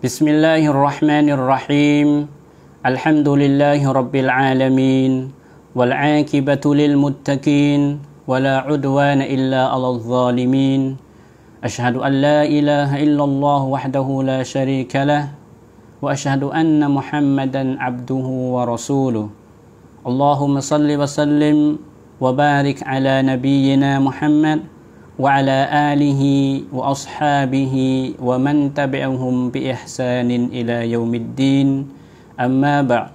بسم الله الرحمن الرحيم الحمد لله رب العالمين والعاقبة للمتقين ولا عدوان إلا على الظالمين أشهد أن لا إله إلا الله وحده لا شريك له وأشهد أن محمدا عبده ورسوله اللهم صل وسلم وبارك على نبينا محمد وعلى آله وأصحابه ومن تبعهم بإحسان إلى يوم الدين أما بعد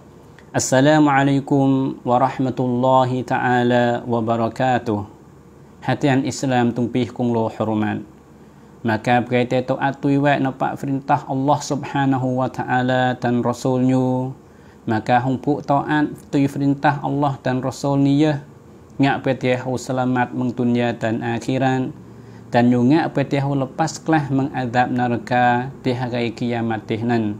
السلام عليكم ورحمة الله تعالى وبركاته هاتي عن إسلام تنبيهكم لو حرمان ما كاب غيتيتو أتوي وعنا فرنته الله سبحانه وتعالى تن رسول نيو ما كاهم بوء توان فرنته الله تن رسول نيه ngak petiahu selamat mengtunya dan akhiran dan juga petiahu lepasklah mengadab neraka di hari kiamat tihnan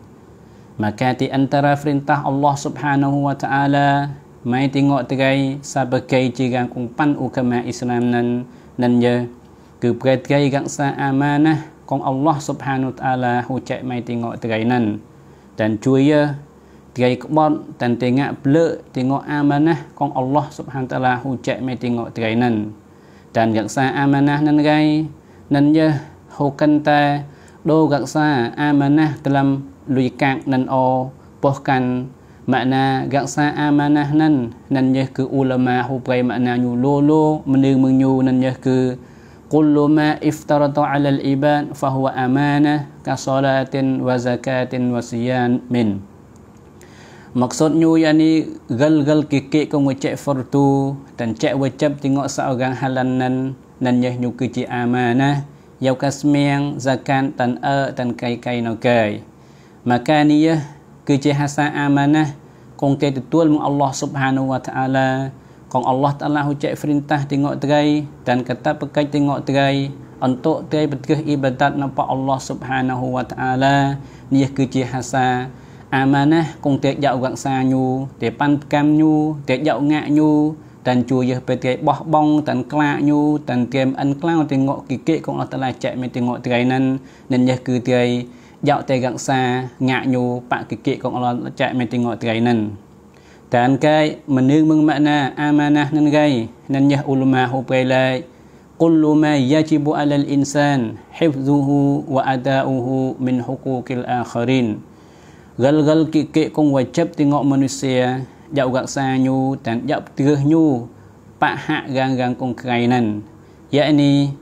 maka di antara perintah Allah subhanahu wa ta'ala mai tengok terai sabagai jirang kumpan ukama Islam nan dan ya ke perkai gangsa amanah kong Allah subhanahu wa ta'ala hucat mai tengok terai nan dan cuya dia ikmat dan tengok pula tengok amanah kong Allah subhanahu ta'ala hujat me tengok terainan. Dan gaksa amanah nan gai, nan je hukan ta do gaksa amanah dalam luikak nan o pohkan makna gaksa amanah nan nan je ke ulama hubai makna nyu lolo menung menyu nan je ke Kullu ma iftarata ala al-ibad fahuwa amanah ka salatin wa zakatin wa siyan min. Maksudnya yani gal-gal kikik ko ngecek fardu dan cek wajib tengok seorang halanan nan yeh nyu ke amanah yau kasmiang zakat dan a dan kai kai no kai. Maka ni yeh ke hasan amanah kong ke tutul mung Allah Subhanahu wa taala kong Allah taala hu cek perintah tengok terai dan kata pekai tengok terai untuk terai betah ibadat nampak Allah Subhanahu wa taala ni yeh ke hasan អាម៉ាណេះគងតេកយកវក្សាញូទេប៉ាន់កម្មញូតេកយកងាក់ញូតានជួយយើពេលគេបោះបងតានក្លាញូតានទៀមអិនក្លាំងទីងក់គីកេគងអត់តឡាចែកមានទីងក់ត្រីនឹងនិនយេះគឺទីយកតេកក្សាងាក់ញូបកគីកេគងអត់ចែកមានទីងក់ត្រីនឹងតានកែមនឹងមឹងម៉ាក់ណាអាម៉ាណះនឹងកែនិនយេះអ៊ូលម៉ាហូពេលឡាយ كل ما يجب على الإنسان حفظه وأداؤه من حقوق الآخرين Gal-gal kikik kung wajib tengok manusia jak raksanyu dan jak petirahnya pak hak gang-gang kung kerainan. Yakni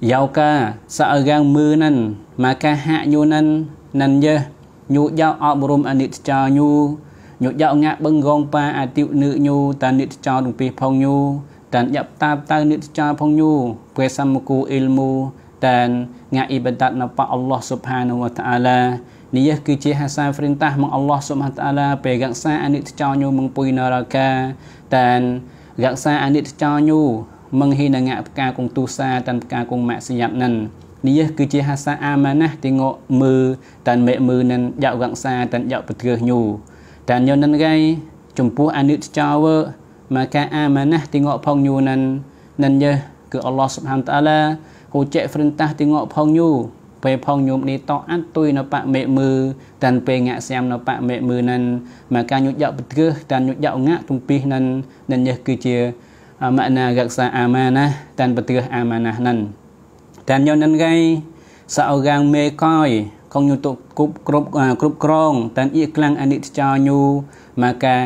yauka seorang menan maka hak nyunan nan je nyu jak obrum anit canyu nyu jak ngak bengong pa atiu nu nyu tan nit ca dung pi phong nyu tan jak tap ta nit ca phong nyu pre samku ilmu dan ngak ibadat napa Allah Subhanahu wa taala នេះគឺជាហាសាហ្វ្រិនតាស់មកអល់ឡោះស៊ុបហាតាឡាពេលរក្សាអនិច្ចចោញូមកពុយនរកាតានរក្សាអនិច្ចចោញូមកហ៊ីនងៈផ្កាគង់ទូសាតានផ្កាគង់ម៉ាក់សយ៉ាប់នឹងនេះគឺជាហាសាអាម៉ាណាស់ទីងកមើតានមេមើនឹងយករក្សាតានយកប្រទើសញូតានញនឹងកៃចំពោះអនិច្ចចោវើមកការអាម៉ាណាស់ទីងកផងញូនឹងនឹងយើគឺអល់ឡោះស៊ុបហានតាឡាគូចេហ្វ្រិនតាស់ទីងកផងញូពេលផងញោមនេះតអត់ទុយនៅបមេមឺតានពេលងាក់ស្ញាំនៅបមេមឺនឹងមកការញុចយកបទ្រឹសតានញុចយកងាក់ទំពីនឹងនឹងនេះគឺជាមណារក្សាអាម៉ាណាតានបទ្រឹសអាម៉ាណានឹងតានញោនឹងគេសអរាងមេកយកងញុទុគប់គ្រប់គ្រប់ក្រងតានអ៊ីខ្លាំងអនិច្ចចោញូមកការ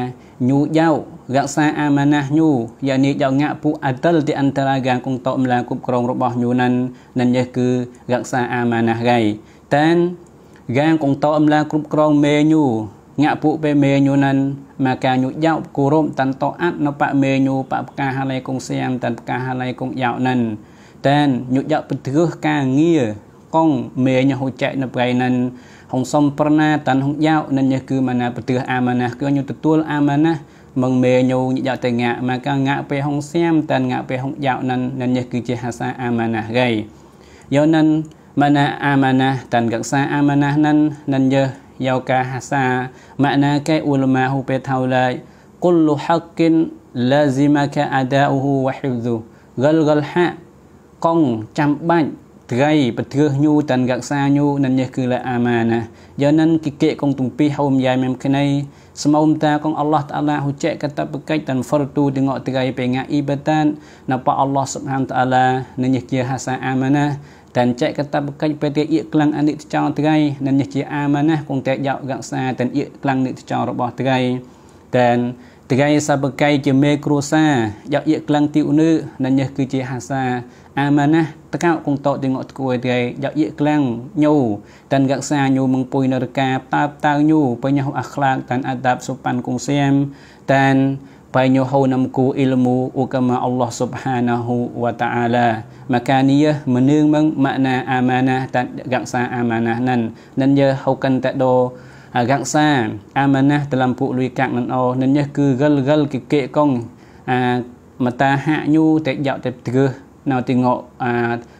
ញូយោរក្សាអាម៉ាណះញូយ៉ានីយ៉ាងងាក់ពួកអតលទីអន្តរាកាងគងតអំឡាគ្រប់គ្រងរបស់ញូណាននឹងនេះគឺរក្សាអាម៉ាណះហ្គៃតែនកាងគងតអំឡាគ្រប់គ្រងមេញូងាក់ពួកពេលមេញូណានមកការញុយោគូរមតាន់តអាត់នៅបមេញូបបកាហាឡៃគងសៀមតាន់បកាហាឡៃគងយោណានតែនញុយោពធឺការងារកងមេញហូចែកនៅប្រៃណានហុងសំប្រណាតាន់ហុងយោនឹងនេះគឺម៉ាណាពធឺអាម៉ាណះគឺញុទទួលអាម៉ាណះ mengenai nhị dạo tề ngạ maka ngạ pe hong siam tan ngạ pe hong dạo nan nan nhé គឺជាហាសាអាម៉ាណាគេយកនឹងម៉ាណាអាម៉ាណាតានកក្សាអាម៉ាណានឹងនឹងយើយកការហាសាម៉ាណាកែអ៊ូលម៉ាហ៊ូពេថៅឡាយគុលហកគិនឡាហ្ស៊ីម៉ាកាអាដាអ៊ូវ៉ាហ៊ីហ្ស៊ូហ្គលហ្គលហាកងចាំបាច់ត្រីបទ្រើសញូតាន់រក្សាញូនឹងនេះគឺលអាម៉ាណាយ៉ាងនឹងគិកេកងទុងពីហោមយ៉ាយមែមខ្នៃសមោមតាកងអល់ឡោះតាឡាហ៊ូចេកតបកិច្ចតាន់ហ្វរទូទាំងអត្រីពេងាអ៊ីបតានណបអល់ឡោះសុបហានតាឡានឹងនេះជាហាសាអាម៉ាណាតានចែកកតបកិច្ចពេលទីអៀកខ្លាំងអនិច្ចចោត្រីនឹងនេះជាអាម៉ាណាគងតែយករក្សាតានអៀកខ្លាំងនិច្ចចោរបស់ត្រីតានកាយសបកាយជាមេគ្រួសារយកយកក្លាំងទីឧនឺណញគឺជាហាសាអាម៉ាណាតកោគងតោទីងក់គួយទីយកយកក្លាំងញូតានកក្សាញូមងពុយនរកាតាបតៅញូបញ្ញាអាខ្លាកតានអដាប់សុប៉ាន់គងសៀមតានបញ្ញាហូនំគូអ៊ីលមូអ៊ូកាម៉ាអល់ឡោះស៊ុបហានាហ៊ូវតាអាឡាមកកានីមនឿងមងម៉ាណាអាម៉ាណាតានកក្សាអាម៉ាណានឹងនឹងយើហូកិនតដោរក្សាអាម៉ាណាតឡំពុលុយកាក់នឹងអូនឹងនេះគឺរលរលគិកេកងអាមតាហញូតេយកតេទ្រឹសនៅទីងកអា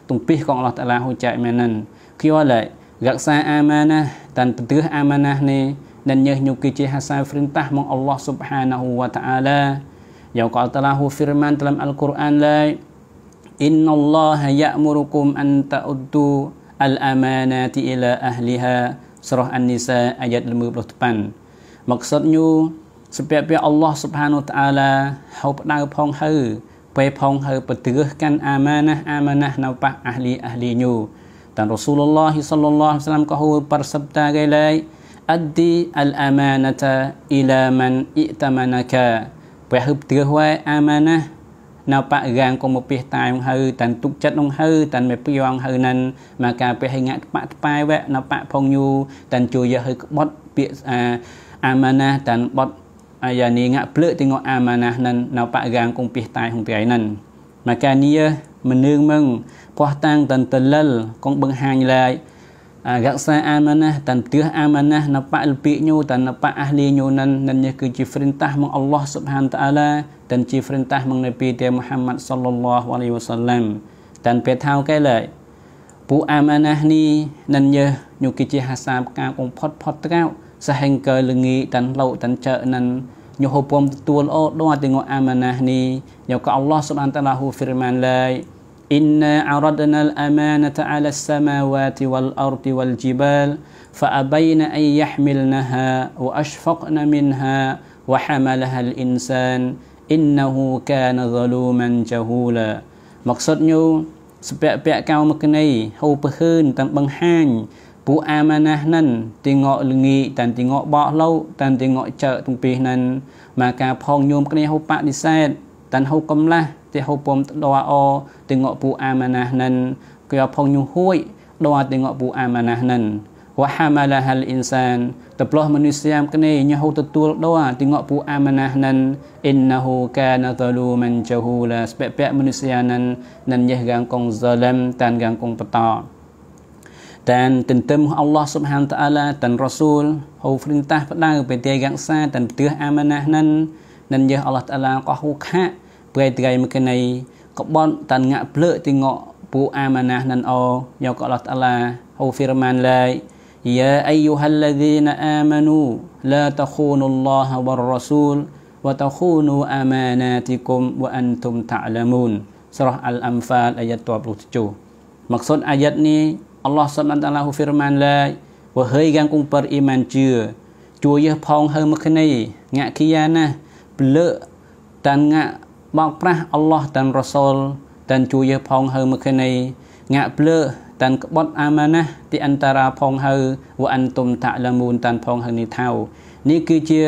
ទុងពីសកងអល់តាឡាហ៊ូចៃមែននឹងខ្ញុំឡែរក្សាអាម៉ាណាតានទ្រឹសអាម៉ាណានេះនឹងនេះញូគឺជាហាសាហ្វ្រិនតាស់មកអល់ឡោះស៊ុបហានាហ៊ូវតាអាឡាយ៉ាងកអល់តាឡាហ៊ូហ្វ៊ីរម៉ានតឡំអល់កុរអានឡែ إن الله يأمركم أن تؤدوا الأمانات إلى أهلها ស្រោះអាននីសាអាយ៉ាត់លឺប្លុះតប៉ាន់មកសុតញូសម្ពាពៈអល់ឡោះស៊ុបហានូតាអាឡាហៅផ្ដៅផងហៅពេលផងហៅបទឿកាន់អាម៉ាណាអាម៉ាណានៅប៉ះអាហ្លីអាហ្លីញូតានរ៉ូស៊ូលឡោះសល្លឡោះអាឡាមក៏ហៅប៉ាសបតាកៃឡៃអាឌីអលអាម៉ាណាតាអ៊ីឡាម៉ានអ៊ីតាម៉ាណាកាពេលហៅបទឿហួអាម៉ាណានៅបរិយាងកុំមកពេះតាមហៅតាន់ទុកចិត្តនងហៅតាន់មេពីងហៅណានមកការពេះឲ្យងាក់បាក់ត្បែវនៅបាក់ផងយូតាន់ជួយយកឲ្យក្បត់ពាក្យអាអាម៉ាណាតាន់បត់អាយ៉ានីងាក់ភ្លើទីងអាម៉ាណាណាននៅបរិយាងកុំពេះតាយហងត្រៃណានមកការនីមនឿងមឹងផ្ោះតាំងតាន់តលលកុំបង្ហាញឡើយរក្សាអាម៉ាណាតាន់ទឿអាម៉ាណាណបលពីញូតានបអះលីញូនិននិននេះគឺជាហ្វ្រិនតាស់មកអល់ឡោះស៊ុបហានតាឡាតាន់ជាហ្វ្រិនតាស់មកនៅពីទេមូហាម៉ាត់សល្លឡោះអាឡៃវ៉ាសាឡាំតាន់ពេលថៅកែឡើយពូអាម៉ាណានេះនិននេះញូគឺជាហាសាបការកំផុតផុតត្រោសហេងកើលងីតាន់លោតាន់ចើនិនញូហូពំទទួលអូដោះទាំងអាម៉ាណានេះញូក៏អល់ឡោះស៊ុបហានតាឡាហ៊ូហ្វីរម៉ានឡើយ إنا عرضنا الأمانة على السماوات والأرض والجبال فأبين أن يحملنها وأشفقن منها وحملها الإنسان إنه كان ظلوما جهولا مقصد نيو ស្ពៈពៈកោមកណីហូបហឺនទាំងបង្ហាញពួកអាម៉ាណះនឹងទីងក់លងីតានទីងក់បោះលោតានទីងក់ចើទំពីនឹងមកការផងញោមគ្នាហូបបដិសេធ tan hô công la thì hô bom đo o thì ngọ bu amana nên kia phong nhu hui đo thì ngọ bu amana nên wa hamala hal insan tập manu siam teploh manusia kene nyahu tetul doa tengok pu amanah nan innahu kana zaluman jahula sebab manusia nan nan yeh gang kong zalam tan gang kong peta dan tentem Allah Subhanahu taala dan rasul hau perintah pedang pe tiang sa dan betuh amanah nan nan yeh Allah taala qahu kha ព្រៃត្រីមកណៃកបនតានងាក់ភ្លើទីងកពូអាម៉ាណាស់ណនអ យកអឡោះតាឡាហូហ្វីរម៉ានឡៃ يا أيها الذين آمنوا لا تخونوا الله والرسول وتخونوا أماناتكم وأنتم تعلمون ស្រះអលអំហ្វាលអាយ៉ាត់តបរុសជូមកសុនអាយ៉ាត់នេះអល់ឡោះសុបហានតាឡាហ៊ូហ្វីរម៉ានឡាយវ៉ហើយកាងគងប៉រអ៊ីម៉ានជឿជួយយះផងហើមកនេះងាក់គីយ៉ាណាប្លើតានងាក់មកប្រាស់អល់ឡោះតានរ៉សូលតានជួយយើផងហើមកេណៃងាក់ភ្លើតានក្បត់អាម៉ាណាទីអន្តរាផងហើវអានតុមតាឡាមូន តានផងហើនេះថៅនេះគឺជា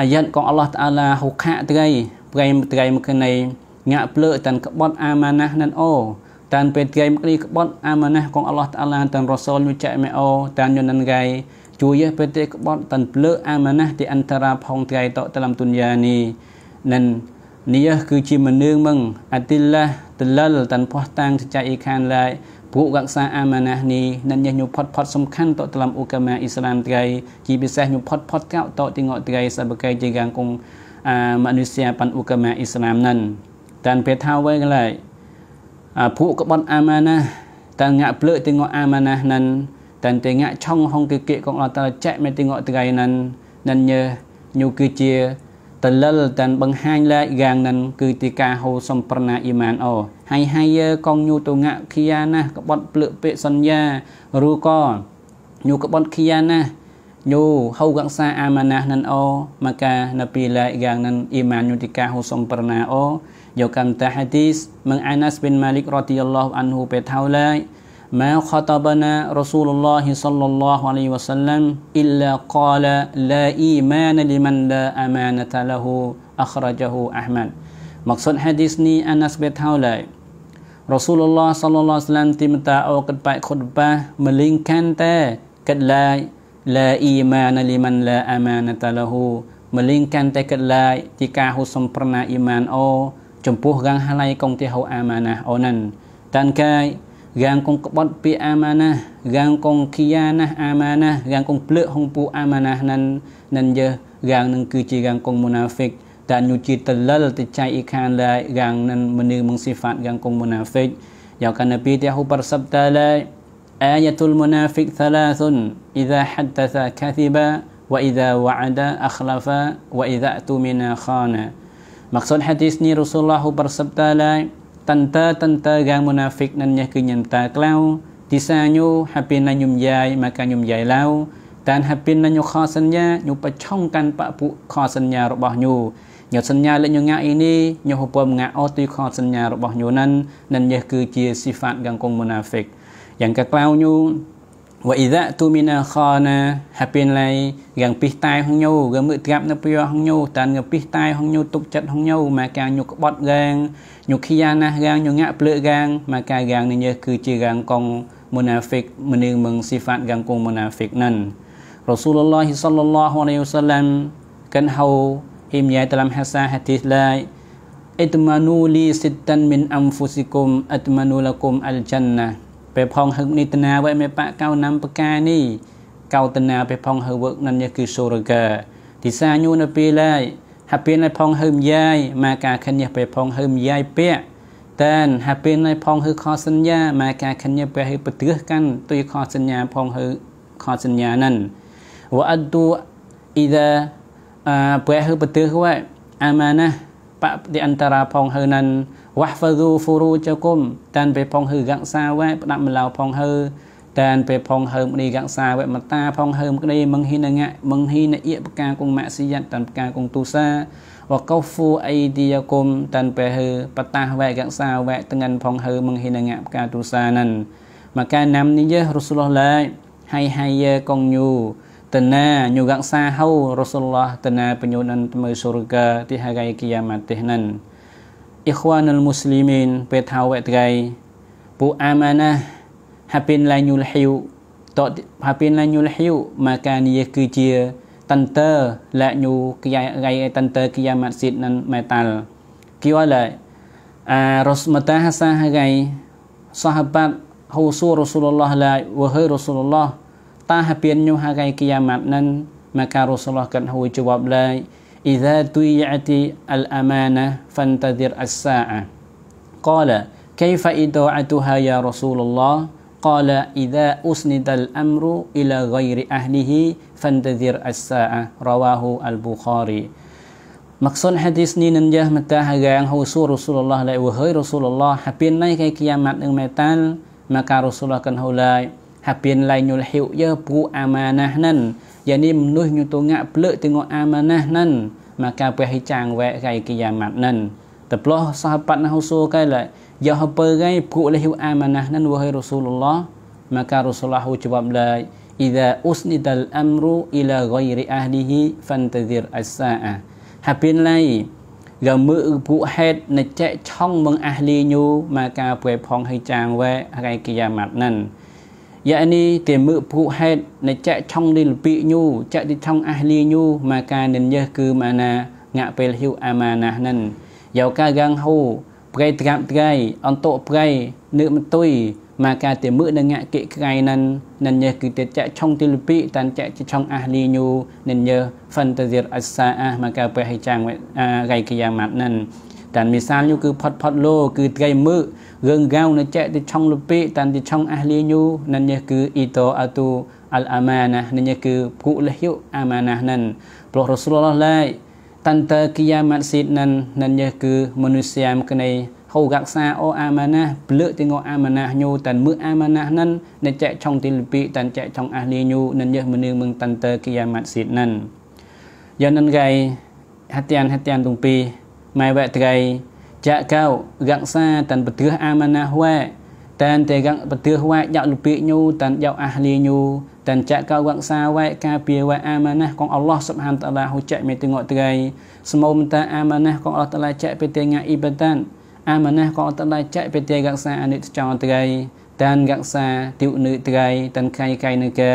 អាយ៉ាត់កងអល់ឡោះតាឡាហុខៈត្រីព្រៃត្រីមកេណៃងាក់ភ្លើតានក្បត់អាម៉ាណាណានអូតានពេលថ្ងៃមកនេះក្បត់អាម៉ាណាកងអល់ឡោះតាឡាតានរ៉សូលយុចមេអូតានយនានរ៉ៃជួយយេពេលទេក្បត់តាន់ភ្លើអាម៉ាណាស់ទីអន្តរាផងថ្ងៃតតលំទុនយ៉ានីនឹងនេះគឺជាមនុស្សមឹងអតិឡាតលលតាន់ផោះតាំងចៃអ៊ីខានឡាយពួករក្សាអាម៉ាណាស់នេះនឹងញញផុតផុតសំខាន់តតឡាំអូកាម៉ាអ៊ីស្លាមត្រៃជាពិសេសញផុតផុតកោតតទាំងអត្រៃសបកៃជាកាងគងមនុស្សបានអូកាម៉ាអ៊ីស្លាមនឹងតានពេលថាវេកឡាយពួកកបតអាម៉ាណាស់តាងាក់ភ្លើទាំងអាម៉ាណាស់នឹងតានតងាក់ឆុងហងគិគិកងអតចែកមេទាំងអត្រៃនឹងនឹងញញគឺជាតលលតានបង្ហាញលែកយ៉ាងនឹងគឺទីការហូសំប្រណាអ៊ីម៉ានអូហើយហើយកងញូតងៈខៀណាស់ក្បត់ភ្លើកពេកសញ្ញាឬក៏ញូក្បត់ខៀណាស់ញូហៅកសាអាម៉ាណាស់នឹងអូមកកានៅពីលែកយ៉ាងនឹងអ៊ីម៉ានញូទីការហូសំប្រណាអូយកកាន់តាហាឌីសមិនអាណាស់ប៊ីនម៉ាលិករ៉ាឌីយ៉ាឡោះអានហ៊ូបេថៅឡៃ ما خطبنا رسول الله صلى الله عليه وسلم إلا قال لا إيمان لمن لا أمانة له أخرجه أحمد مقصود حديث ني أنس بيت هؤلاء رسول الله صلى الله عليه وسلم ទីមតាអូកិតបែកខុតបាមលិងកាន់តែកិតឡាយឡាអ៊ីម៉ានលីមិនឡាអាម៉ានតាលហ៊ូមលិងកាន់តែកិតឡាយទីការហ៊ូសំប្រណាអ៊ីម៉ានអូចំពោះកាងហឡៃកងទីហៅអាម៉ាណាអូណាន់តានកាយ gang kong kebot pi amanah gang kong kianah amanah gang kong pleuk hong pu amanah nan nan je gang nang kuci chi gang kong munafik ta nyuci telal, talal te chai gang nan menu mung sifat gang kong munafik ya kan nabi te hu par sabta ayatul munafik thalathun idza haddatha kathiba wa idza wa'ada akhlafa wa idza tumina khana maksud hadis ni rasulullah bersabda lai tante tante gang munafik nan nyah ke nyam ta klau tisanyu hapin nan nyum yai maka nyum yai lau tan hapin nan nyu kho sanya nyu pa chong kan pa pu kho sanya robah nyu ញោសញ្ញាលេញងាអ៊ីនេះញោពំងាអត់ទីខសញ្ញារបស់ញោនឹងនឹងញេះគឺជាស៊ីហ្វាតកងកងមូណាហ្វិកយ៉ាងកាក្លាវញោវ៉ៃដាទូមីណាខណាហាពីនឡៃយ៉ាងពីតែហងញូគឺមើត្រាប់នៅពីហងញូតានងពីតែហងញូទុកចិត្តហងញូមកការញុក្បត់រាងញុខៀណាស់រាងញុងាក់ភ្លើរាងមកការរាងនេះគឺជារាងកងមូណាហ្វិកមនុស្សមឹងស៊ីហ្វាត់រាងកងមូណាហ្វិកនឹង Rasulullah sallallahu alaihi wasallam kan hau himya dalam hasa hadis la itmanu li sittan min anfusikum atmanu lakum al jannah ពេលផងហឹកនិតនាវេមេបៈកៅណាំបកានីកៅតនាពេលផងហឹវឹកនឹងគឺសូរកាទីសាញូនៅពេលឡាយហាពេលនៅផងហឹមយាយមកការខញ្ញះពេលផងហឹមយាយពាក់តែនហាពេលនៅផងហឺខសញ្ញាមកការខញ្ញះពេលហឺបទឿកាន់ទុយខសញ្ញាផងហឺខសញ្ញានឹងវអត់ទូអ៊ីដាអឺពេលហឺបទឿហ្នឹងអាម៉ាណាបតិអន្តរាផងហើនឹងវ៉ាហ្វស៊ូហ្វូរូចកុំតានពេលផងហឺកាក់សាវ៉ែផ្ដាប់ម្លោផងហឺតានពេលផងហើមនេះកាក់សាវ៉ែមតាផងហើមក្ដីមឹងហ៊ីនងៈមឹងហ៊ីនអៀបកាគងម៉ាក់ស៊ីយ៉ាត់តានកាគងទូសាវកោហ្វូអៃឌីយ៉ាគុំតានពេលហឺបតាវ៉ែកាក់សាវ៉ែតងានផងហើមឹងហ៊ីនងៈកាទូសានឹងមកកាណាំនេះយេរ៉ូស៊ូលឡោះឡាយហៃហៃយកងញូ tena nyugang sahau Rasulullah tena penyunan temui surga di hari kiamat tehnan ikhwanul muslimin pe thawet gai pu amanah hapin la nyul hiu to hapin la nyul hiu maka ni គឺជាតន្ទើលាញូគីរៃតន្ទើគីយ៉ាម៉ាត់ស៊ីតនឹងមេតាល់គីវឡាអារ៉ូស្មតាហាសាហៃសាហាបាត់ហូស៊ូរ៉ូស៊ូលឡោះឡាវហៃរ៉ូស៊ូលឡោះ tahapinyo hakai kiamat nan maka Rasulullah kan hu jawab la idza tuiyati al amanah fantadhir as sa'a qala kaifa ida'atuha ya Rasulullah qala idza usnidal amru ila ghairi ahlihi fantadhir as sa'a rawahu al bukhari Maksud hadis ni nanjah mata hagang hausu Rasulullah lai wahai Rasulullah hapin naik kai kiamat yang metal maka Rasulullah kan hulai Hapin lainul hiu ya pu amanah nan. Yani menuh nyutungak peluk tengok amanah nan. Maka pihak hicang wek kai kiamat nan. Teploh sahabat nah usul kai lah. Ya apa kai pu lahiu amanah nan wahai Rasulullah. Maka Rasulullah jawab lah. Idza usnidal amru ila ghairi ahlihi fantazir as-sa'ah. Hapin lain. កមើពួកហេតុនិច្ចឆងមងអះលីញូមកការព្រួយផងហើយចាងវែហើយគិយាម៉ាត់នឹង yakni tiền mự phụ hết này chạy trong đi lập bị nhu chạy đi trong ahli nhu mà cả nên nhớ cứ mà na ngạ pel hiu amana nan giàu ca gang hô prei trạm trei on tộ prei nữ mà tôi mà cả tiền mự đang ngạ kệ cái nan nên nhớ cứ tiền chạy trong đi lập bị tan chạy trong ahli nhu nên nhớ phần tờ diệt asa mà cả pe hay chàng gầy kia mặt nan តានមីសាលយូគឺផុតផុតលោគឺត្រីមើរឿងកៅនៅចែកទីឆុងលពី តានទីឆុងអះលីយូនិននេះគឺអ៊ីតូអាទូអលអាម៉ាណានិននេះគឺគូលះយូអាម៉ាណានឹងព្រោះរ៉ូស៊ូលឡោះឡាយតាន់តើគីយ៉ាម៉ាត់ស៊ីតនឹងនិននេះគឺមនុស្សយ៉ាមក្នៃហូរកសាអូអាម៉ាណាភ្លើកទីងអាម៉ាណាញូតានមើអាម៉ាណានឹងនៅចែកឆុងទីលពីតានចែកឆុងអះលីយូនិននេះមនុស្សមឹងតាន់តើគីយ៉ាម៉ាត់ស៊ីតនឹងយ៉ាងនឹងគេហតិយានហតិយានទុងពីរម៉ែវត្រីចាក់កៅរក្សាតានបទឿអាមណាវ៉ាតានតែរងបទឿវ៉ាយ៉ាក់លុពីញូតានយ៉ាក់អះលីញូតានចាក់កៅរក្សាវ៉ាការពីវ៉ាអាមណាកងអល់ឡោះសុបហានតាឡាហូចាក់មេទងត្រីសមមតាអាមណាកងអល់តាឡាចាក់ពេទងាអ៊ីបតានអាមណាកងអល់តាឡាចាក់ពេទរក្សាអនិច្ចចោត្រីតានរក្សាទិវនឺត្រីតានខៃកៃនឺកៃ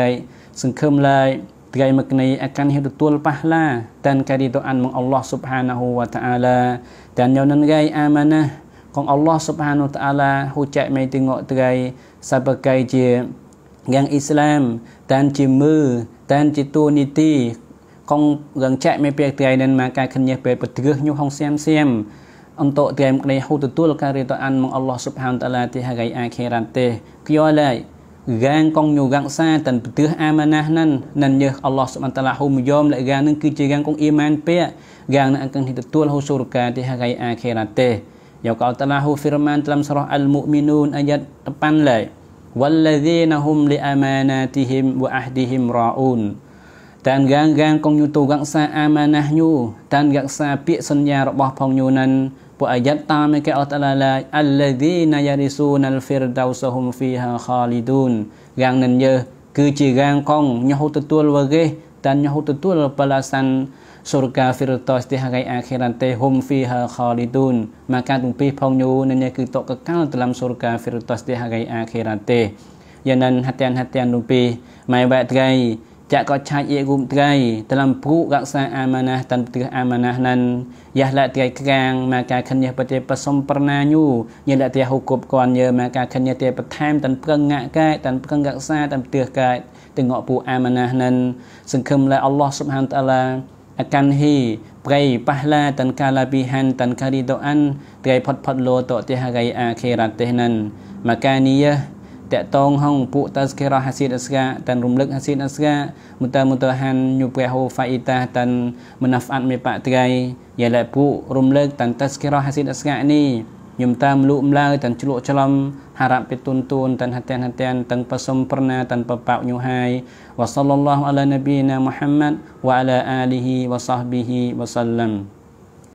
សង្ឃឹមឡើយ Tiada mengenai akan hidutul pahala dan keridoan meng Allah Subhanahu wa taala dan yang nengai amanah kong Allah Subhanahu wa taala hujat mai tengok terai sebagai je yang Islam dan je mu dan je tu niti kong yang cak mai pek terai dan maka kenyah pe petreh nyu hong siam-siam untuk terai mengenai hututul keridoan meng Allah Subhanahu wa taala ti hari akhirat teh kiolai gang kong nyu gang sa តានប្រទះអាម៉ាណាស់នឹងនឹងយើអល់ឡោះសុបអតាឡាហ៊ូមយមលក gang នឹងគឺជា gang កងអ៊ីម៉ានពាក់ gang នឹងអង្គទទួលហូសូរកាទីហកៃអាខេរ៉ាទេយកអល់តាឡាហ៊ូហ្វីរម៉ានតាមស្រោះអលមូមីនូនអាយ៉ាត់ប៉ាន់ឡៃ والذين هم لأماناتهم وعهدهم راؤون តានកាងកាងកងញូទូកាងសាអាម៉ាណាស់ញូតានកាងសាពាក្យសន្យារបស់ផងញូនឹងពួកអាយ៉ាត់តាមគេអត់ឡាឡាអលឡីណាយ៉ារីស៊ូណលហ្វីរដោសហ៊ុមហ្វីហាខាលីឌូនយ៉ាងនឹងយើគឺជាយ៉ាងកងញហូទទួលវកេតានញហូទទួលបលាសាន់សូរកាហ្វីរតោស្ទេហកៃអាខេរ៉ាន់ទេហ៊ុមហ្វីហាខាលីឌូនមកការទំពីផងញូនឹងគឺតកកកាលត្រឡំសូរកាហ្វីរតោស្ទេហកៃអាខេរ៉ាន់ទេយ៉ាងនឹងហត្យានហត្យានទំពីម៉ៃបែតកៃចាក់ក៏ឆាច់អ៊ីគុំត្រីតឡំព្រុរក្សាអាម៉ាណាតាន់ទ្រះអាម៉ាណាណានយ៉ាឡាត្រីក្រាងមកការខញ្ញះបតិបសំប្រណាញូញាឡាត្រីហូគប់គាន់យើមកការខញ្ញះទេបន្ថែមតាន់ប្រឹងងាក់កែតាន់ប្រឹងរក្សាតាន់ទ្រះកែទាំងងក់ពូអាម៉ាណាណានសង្ឃឹមឡាអល់ឡោះស៊ុបហានតាឡាអកាន់ហ៊ីប្រៃប៉ះឡាតាន់កាឡាប៊ីហានតាន់ការីដូអានត្រីផុតផុតលោតតេហរៃអាខេរ៉ាតេណានមកកានីយ៉ាតកតងហងពួកតស្គរហាស៊ីតអស្កាតានរំលឹកហាស៊ីតអស្កាមតមតហានញុពហូហ្វៃតាតានមណាហ្វអាត់មេបត្រៃយ៉ាឡែពួករំលឹកតានតស្គរហាស៊ីតអស្កានេះញឹមតាមលូអំឡាយតានជ្លក់ច្លំហារ៉ាពេតុនតូនតានហតានហតានតានបសុំប្រណាតានបបោញុហាយវ៉ាសលឡឡោះអាឡានប៊ីណាមូហាម៉ាត់វ៉ាអាឡាអាលីហ៊ីវ៉ាសាហ្ប៊ីហ៊ីវ៉ាសាឡាំ